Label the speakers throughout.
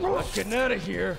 Speaker 1: Not getting out of here.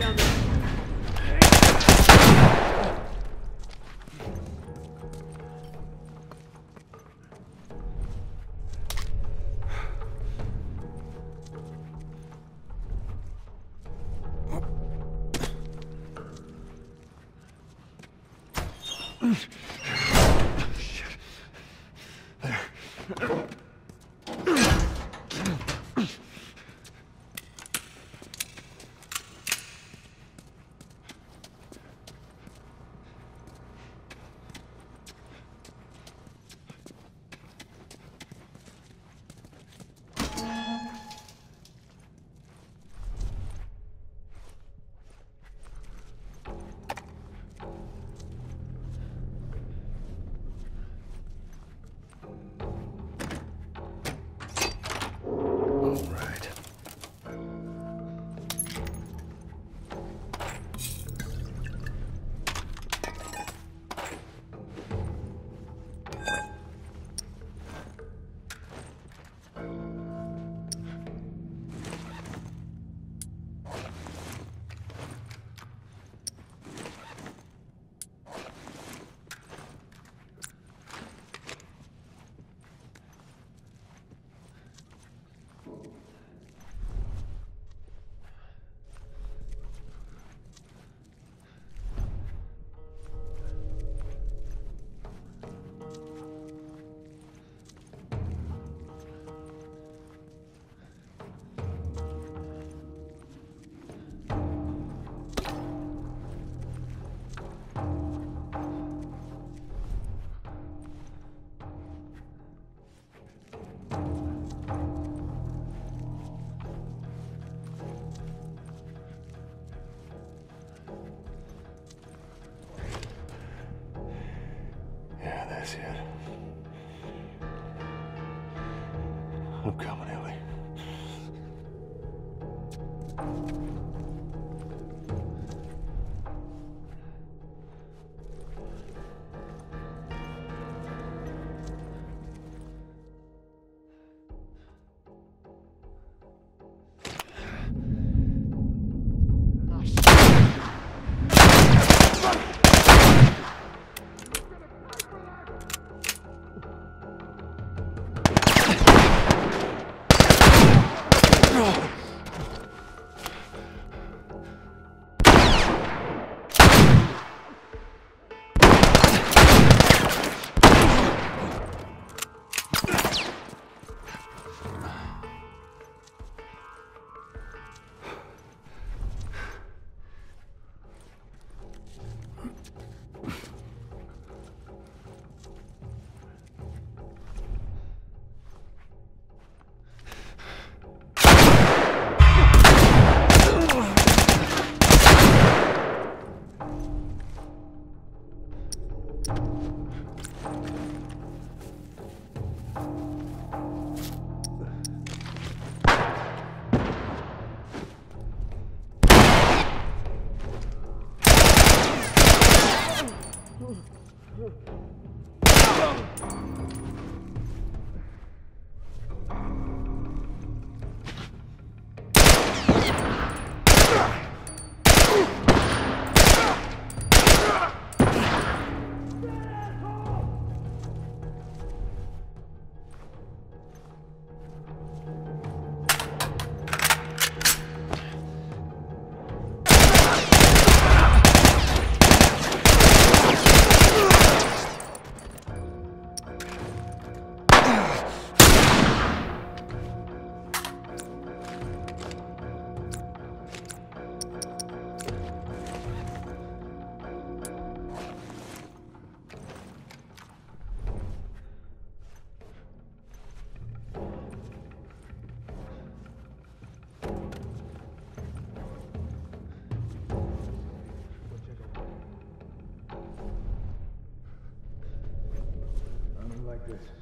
Speaker 1: oh, shit. There.
Speaker 2: this yet. I'm coming. Uh, uh. Ellie.